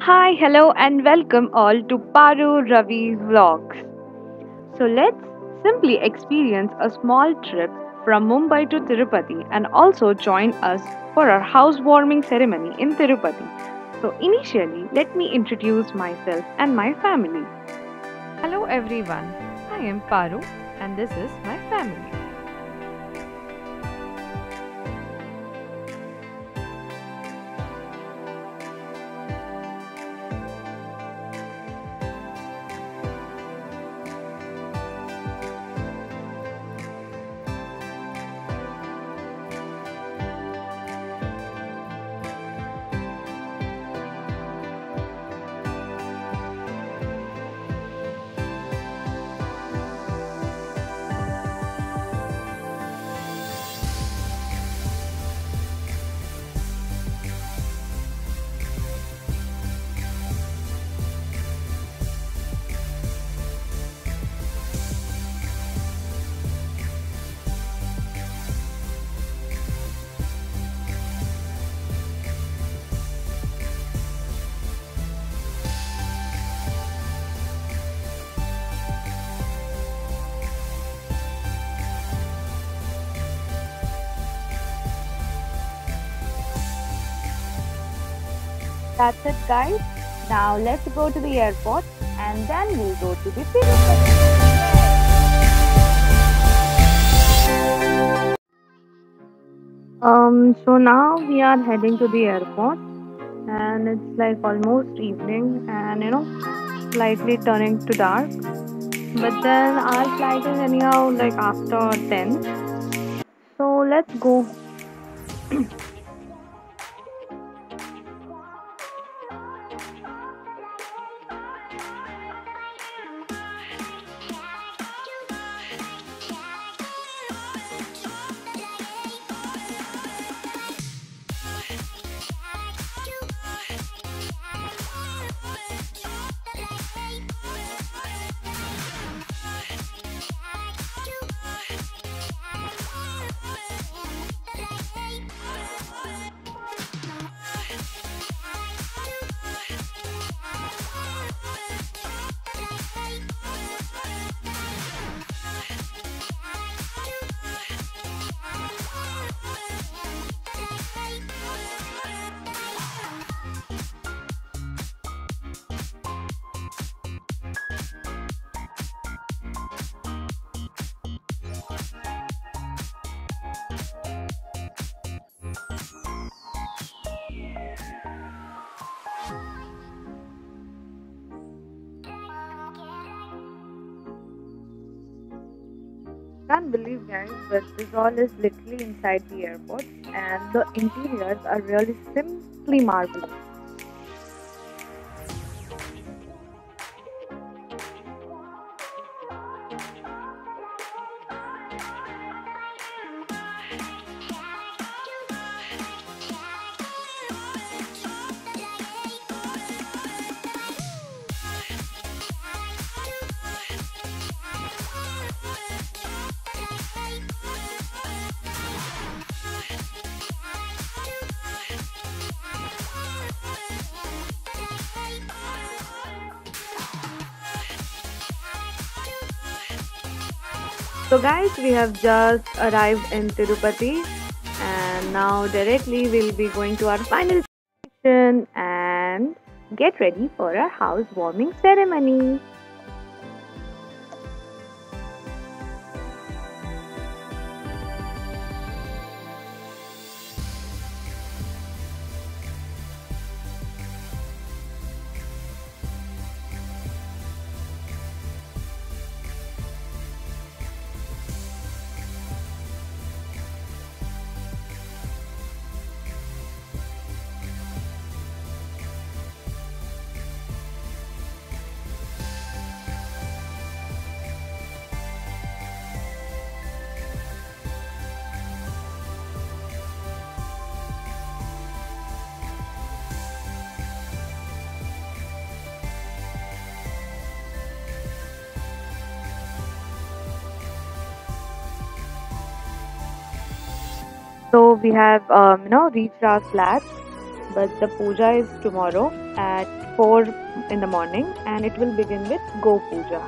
Hi, hello, and welcome all to Paru Ravi's vlogs. So let's simply experience a small trip from Mumbai to Tirupati and also join us for our housewarming ceremony in Tirupati. So, initially, let me introduce myself and my family. Hello everyone, I am Paru and this is my family. That's it, guys. Now let's go to the airport and then we'll go to the Tirupati. Um, so now we are heading to the airport and it's like almost evening and you know, slightly turning to dark. But then our flight is anyhow like after 10. So let's go. Can't believe, guys, but this all is literally inside the airport, and the interiors are really simply marvelous. So, guys, we have just arrived in Tirupati, and now directly we'll be going to our final station and get ready for our housewarming ceremony. So we have um, you know reached our flat but the puja is tomorrow at 4 in the morning and it will begin with Go Puja.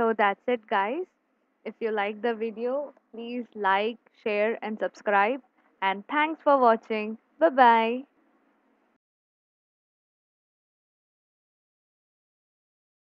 So that's it, guys. If you like the video, please like, share, and subscribe. And thanks for watching. Bye bye.